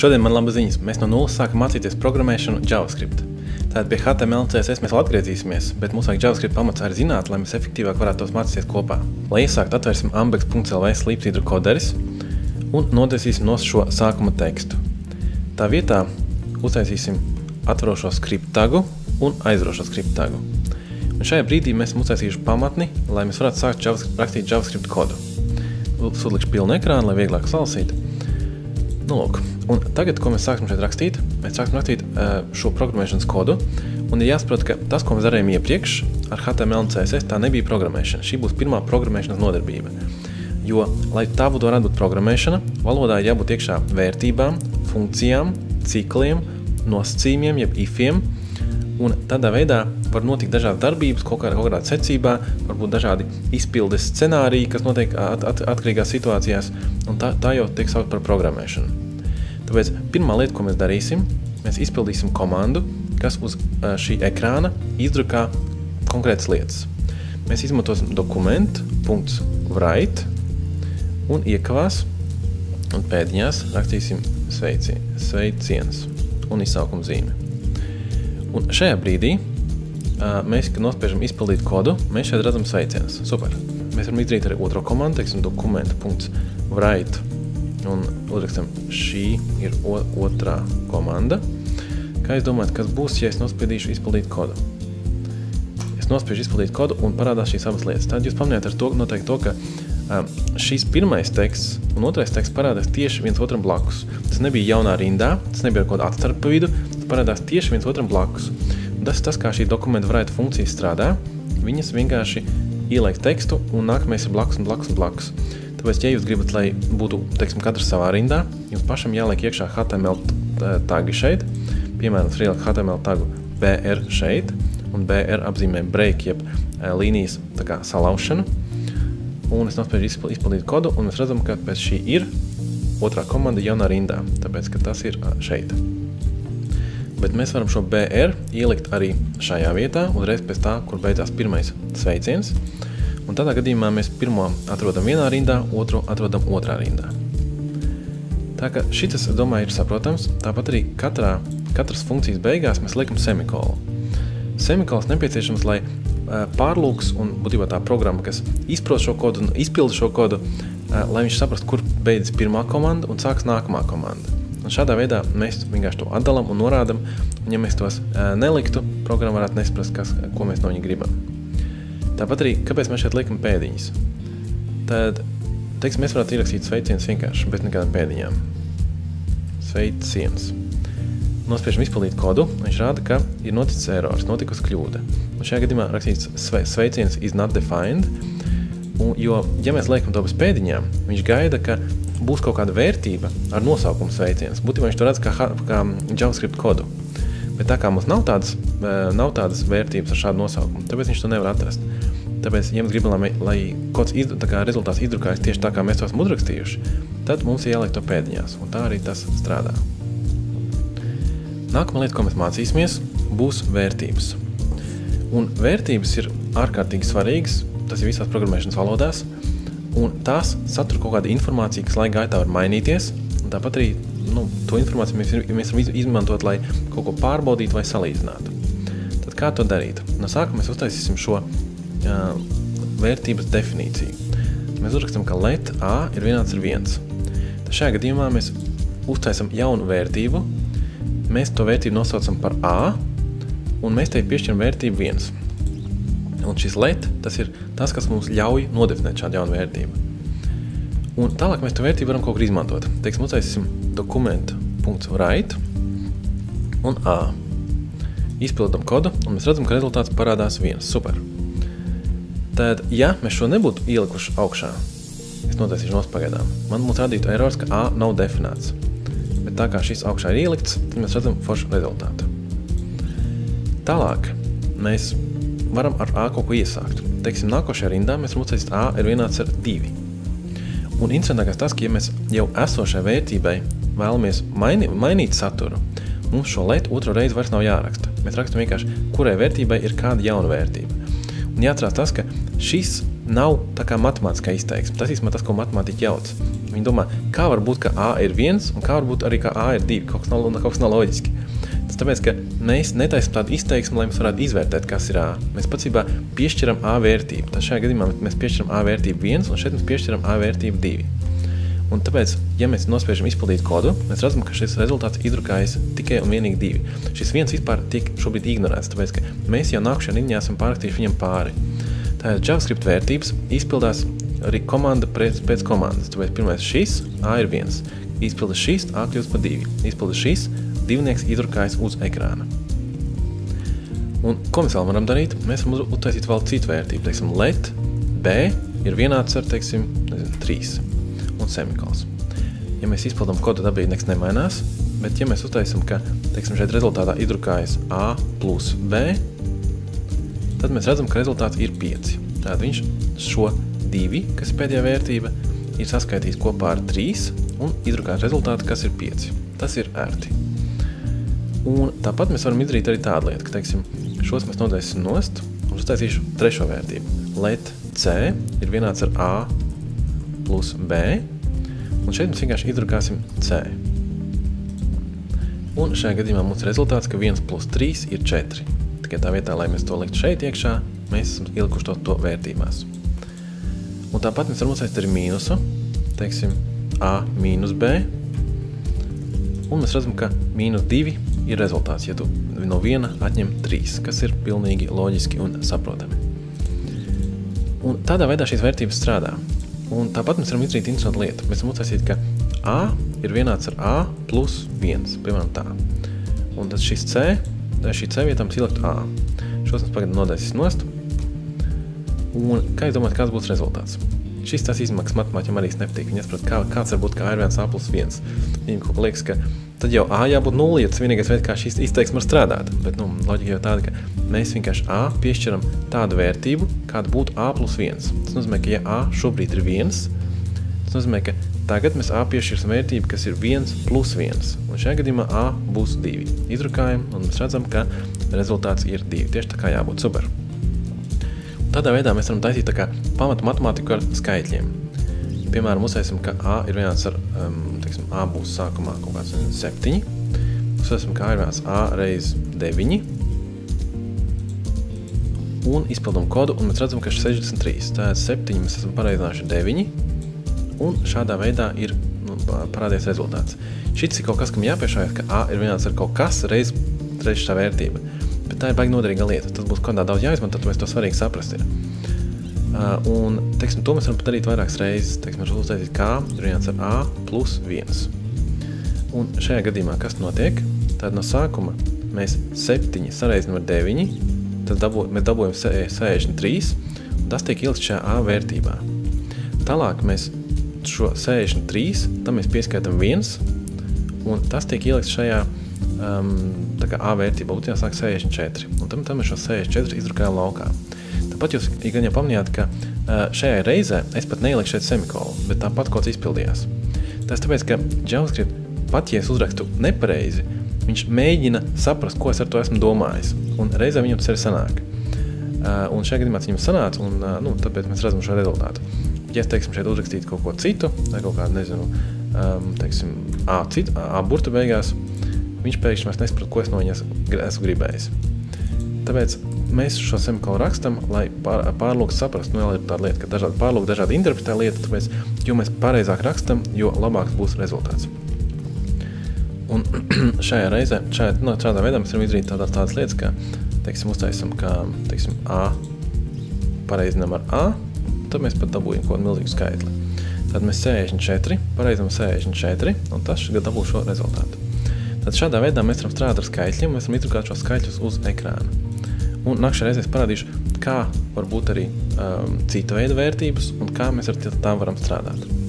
Šodien man labas ziņas. Mēs no nulles sākam mācīties programmēšanu JavaScript. Tātad pie HTML CSS mēs vēl atgriezīsimies, bet mums vajag JavaScript pamats arī zināt, lai mēs efektīvāk varētu tos mācīties kopā. Lai iesākt, atvērsim ambex.lv slīpsīdru koderis un nodesīsim no šo sākuma tekstu. Tā vietā uztaisīsim atverošo skript tagu un aizrošo skript tagu. Un šajā brīdī mēs esam uztaisījuši pamatni, lai mēs varētu sākt JavaScript, rakstīt JavaScript kodu. Sudlikšu pilnu ekrānu, lai vieglāk salasīt. Nu, lūk. Un tagad, ko mēs sāksim šeit rakstīt, mēs sāksim rakstīt uh, šo programmēšanas kodu. Un ir jāsaprot, ka tas, ko mēs darījām iepriekš ar HTML un CSS, tā nebija programmēšana. Šī būs pirmā programmēšanas nodarbība. Jo, lai tā būtu varētu būt programmēšana, valodā ir jābūt iekšā vērtībām, funkcijām, cikliem, nosacījumiem, jeb ifiem. Un tādā veidā var notikt dažādas darbības, kaut kādā, kaut kādā secībā, varbūt dažādi izpildes scenāriji, kas notiek at, at, atkarīgās situācijās, un tā, tā jau tiek saukt par programmēšanu. Tāpēc pirmā lieta, ko mēs darīsim, mēs izpildīsim komandu, kas uz šī ekrāna izdrukā konkrētas lietas. Mēs izmantosim dokumentu, punkts write, un iekavās, un pēdiņās rakstīsim sveici, sveiciens un izsaukuma zīmi. Un šajā brīdī mēs, kad nospiežam izpildīt kodu, mēs šeit redzam sveicienus. Super. Mēs varam izdarīt arī otro komandu, teiksim, dokumentu.write un uzrakstam šī ir otrā komanda. Kā jūs domājat, kas būs, ja es nospiedīšu izpildīt kodu? Es nospiežu izpildīt kodu un parādās šīs abas lietas. Tad jūs pamanījāt ar to noteikti to, ka šīs pirmais teksts un otrais teksts parādās tieši viens otram blakus. Tas nebija jaunā rindā, tas nebija kaut kāda atstarpa pa vidu, tas parādās tieši viens otram blakus. Tas ir tas, kā šī dokumenta varētu funkcijas strādā. Viņas vienkārši ieliek tekstu un nākamais ir blakus un blakus un blakus. Tāpēc, ja jūs gribat, lai būtu, teiksim, katrs savā rindā, jums pašam jāliek iekšā HTML tagi šeit, piemēram, ieliek HTML tagu BR šeit, un BR apzīmē break, jeb līnijas tā kā salaušanu, un es nospēju izpildīt kodu, un mēs redzam, ka pēc šī ir otrā komanda jaunā rindā, tāpēc, ka tas ir šeit. Bet mēs varam šo BR ielikt arī šajā vietā, uzreiz pēc tā, kur beidzās pirmais sveiciens. Un tādā gadījumā mēs pirmo atrodam vienā rindā, otru atrodam otrā rindā. Tā ka šitas, domāju, ir saprotams. Tāpat arī katrā, katras funkcijas beigās mēs liekam semikolu. Semikols nepieciešams, lai pārlūks un būtībā tā programma, kas izprot šo kodu un izpilda šo kodu, lai viņš saprast, kur beidzas pirmā komanda un sāks nākamā komanda. Un šādā veidā mēs vienkārši to atdalām un norādām. Un, ja mēs tos neliktu, programma varētu nesprast, kas, ko mēs no viņa gribam. Tāpat arī, kāpēc mēs šeit liekam pēdiņas? Tad, teiksim, mēs varētu ierakstīt sveicienus vienkārši, bez nekādām pēdiņām. Sveiciens. Nospiežam izpildīt kodu, viņš rāda, ka ir noticis erors, notikusi kļūda. Un šajā gadījumā rakstīts sveiciens is not defined, un, jo, ja mēs liekam to bez pēdiņām, viņš gaida, ka būs kaut kāda vērtība ar nosaukumu sveiciens. Būtībā viņš to redz kā, kā JavaScript kodu. Bet tā kā mums nav tādas, nav tādas vērtības ar šādu nosaukumu, tāpēc viņš to nevar atrast. Tāpēc, ja mēs gribam, lai, lai kaut kāds izdu, kā rezultāts izdrukājas tieši tā, kā mēs to esam uzrakstījuši, tad mums ir jāliek to pēdiņās, un tā arī tas strādā. Nākamā lieta, ko mēs mācīsimies, būs vērtības. Un vērtības ir ārkārtīgi svarīgas, tas ir visās programmēšanas valodās, un tās satur kaut kādu informāciju, kas laika gaitā var mainīties. Tāpat arī nu, to informāciju mēs, mēs varam izmantot, lai kaut ko pārbaudītu vai salīdzinātu. Tad kā to darīt? No sākuma mēs uztaisīsim šo uh, vērtības definīciju. Mēs uzrakstām, ka let a ir vienāds ar 1. Tad šajā gadījumā mēs uztaisam jaunu vērtību, mēs to vērtību nosaucam par a, un mēs te piešķiram vērtību 1. Un šis let, tas ir tas, kas mums ļauj nodefinēt šādu jaunu vērtību. Un tālāk mēs to vērtību varam kaut kur izmantot. Teiksim, uztaisīsim dokumentu.write un A. Izpildam kodu, un mēs redzam, ka rezultāts parādās viens. Super. Tad, ja mēs šo nebūtu ielikuši augšā, es notaisīšu nos pagaidām, man mums rādītu erors, ka A nav definēts. Bet tā kā šis augšā ir ielikts, tad mēs redzam foršu rezultātu. Tālāk mēs varam ar A kaut ko iesākt. Teiksim, nākošajā rindā mēs varam uztaisīt A ir vienāds ar 2. Un interesantākais tas, ka ja mēs jau esošai vērtībai vēlamies maini, mainīt saturu, mums šo lietu otru reizi vairs nav jāraksta. Mēs rakstam vienkārši, kurai vērtībai ir kāda jauna vērtība. Un jāatcerās tas, ka šis nav tā kā matemātiskā izteiksme. Tas īstenībā tas, ko matemātiķi jauc. Viņi domā, kā var būt, ka A ir viens, un kā var būt arī, ka A ir divi. Kaut kas nav, kaut kas nav loģiski. Tas tāpēc, ka mēs netaisam tādu izteiksmi, lai mēs varētu izvērtēt, kas ir A. Mēs patiesībā piešķiram A vērtību. Tad šajā gadījumā mēs piešķiram A vērtību 1, un šeit mēs piešķiram A vērtību 2. Un tāpēc, ja mēs nospiežam izpildīt kodu, mēs redzam, ka šis rezultāts izdrukājas tikai un vienīgi divi. Šis viens vispār tiek šobrīd ignorēts, tāpēc, ka mēs jau nākušajā riņā esam pārrakstījuši viņam pāri. Tātad JavaScript vērtības izpildās arī komanda pēc, pēc komandas. Tāpēc pirmais šis A ir viens. Izpilda šis, A kļūst par divi. Izpilda šis, divnieks izdrukājas uz ekrāna. Un ko mēs vēl varam darīt? Mēs varam uztaisīt vēl citu vērtību. Teiksim, let B ir vienāds ar, teiksim, nezinu, 3 un semikols. Ja mēs izpildām kodu dabīgi, nekas nemainās, bet ja mēs uztaisam, ka, teiksim, šeit rezultātā izdrukājas A plus B, tad mēs redzam, ka rezultāts ir 5. Tātad viņš šo 2, kas ir pēdējā vērtība, ir saskaitījis kopā ar 3 un izdrukājis rezultātu, kas ir 5. Tas ir ērti. Un tāpat mēs varam izdarīt arī tādu lietu, ka, teiksim, šos mēs nodēsim nost un uztaisīšu trešo vērtību. Let C ir vienāds ar A plus B, un šeit mēs vienkārši izdrukāsim C. Un šajā gadījumā mums ir rezultāts, ka 1 plus 3 ir 4. Tikai tā vietā, lai mēs to liktu šeit iekšā, mēs esam ielikuši to, to vērtībās. Un tāpat mēs varam uzsaist arī mīnusu, teiksim, A mīnus B, un mēs redzam, ka mīnus 2 ir rezultāts, ja tu no viena atņem trīs, kas ir pilnīgi loģiski un saprotami. Un tādā veidā šīs vērtības strādā. Un tāpat mēs varam izdarīt interesantu lietu. Mēs varam uztaisīt, ka A ir vienāds ar A plus 1, piemēram tā. Un tad šis C, šī C vietā mums ielikt A. Šos mēs pagaidām nodēsim nost. Un kā jūs domājat, kāds būs rezultāts? Šis tās izmaksas matemāķiem arī nepatīk. Viņi saprot, kā, kāds var būt kā R1 A plus 1. Viņiem kaut kā liekas, ka tad jau A jābūt nulli, jo tas vienīgais veids, kā šīs izteiksme var strādāt. Bet nu, loģika jau tāda, ka mēs vienkārši A piešķiram tādu vērtību, kāda būtu A plus 1. Tas nozīmē, ka ja A šobrīd ir 1, tas nozīmē, ka tagad mēs A piešķirsim vērtību, kas ir 1 plus 1. Un šajā gadījumā A būs 2. Izdrukājam, un mēs redzam, ka rezultāts ir 2. Tieši tā kā jābūt super. Tādā veidā mēs varam taisīt pamatu matemātiku ar skaitļiem. Piemēram, uzsaisim, ka A ir vienāds ar um, teiksim, A būs sākumā kaut kāds 7. Mums esam kā ir vienās A reiz 9. Un izpildam kodu, un mēs redzam, ka ir 63. Tātad 7 mēs esam pareizinājuši 9. Un šādā veidā ir nu, parādies rezultāts. Šis ir kaut kas, kam jāpiešājas, ka A ir vienāds ar kaut kas reiz trešā vērtība. Bet tā ir baigi noderīga lieta. Tas būs kādā daudz jāizmanto, tāpēc to svarīgi saprast ir. Uh, un, teiksim, to mēs varam darīt vairākas reizes. Teiksim, mēs uztaisīt K vienāds ar A plus 1. Un šajā gadījumā, kas notiek? Tad no sākuma mēs 7 sareizinām ar 9, tad dabū, mēs dabūjam 63, un tas tiek ielikt šajā A vērtībā. Tālāk mēs šo 63, tam mēs pieskaitam 1, un tas tiek ielikt šajā um, A vērtībā, būtu jāsāk 64, un tam, tam mēs šo 64 izdrukājam laukā. Tāpat jūs gan jau pamanījāt, ka šajā reizē es pat neieliku šeit semikolu, bet tāpat kaut kas izpildījās. Tas tāpēc, ka JavaScript pat, ja es uzrakstu nepareizi, viņš mēģina saprast, ko es ar to esmu domājis. Un reizē viņam tas arī sanāk. Un šajā gadījumā tas viņam sanāca, un nu, tāpēc mēs redzam šo rezultātu. Ja es, teiksim, šeit uzrakstītu kaut ko citu, vai kaut kādu, nezinu, um, teiksim, A, citu, A burtu beigās, viņš pēkšņi vairs nesaprot, ko es no viņa esmu gribējis. Tāpēc mēs šo semikolu rakstam, lai pār, pārlūks saprastu, nu, ir tāda lieta, ka dažādi pārlūki dažādi interpretē lietu, tāpēc, jo mēs pareizāk rakstam, jo labāks būs rezultāts. Un šajā reizē, šajā, no, nu, šādā veidā mēs varam izdarīt tādas, tādas lietas, kā, teiksim, uztaisam, kā, teiksim, A pareizinām ar A, tad mēs pat dabūjam kaut milzīgu skaitli. Tad mēs 64, pareizinām 64, un tas dabū šo rezultātu. Tad šādā veidā mēs varam strādāt ar skaitļiem, mēs varam izdrukāt šos skaitļus uz ekrāna. Un nākamajā reizē es parādīšu, kā var būt arī um, cita veida vērtības un kā mēs ar tām varam strādāt.